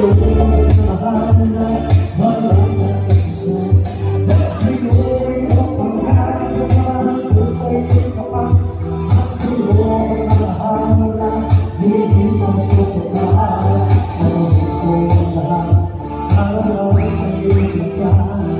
I don't know if I'm using God.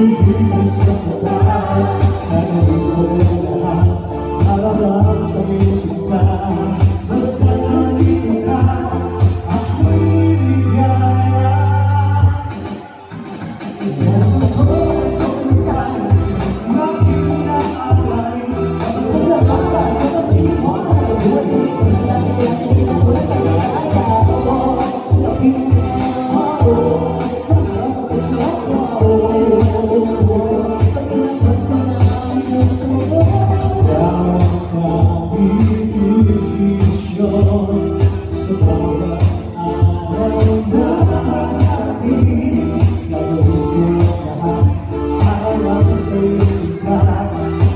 Senhor. Krishna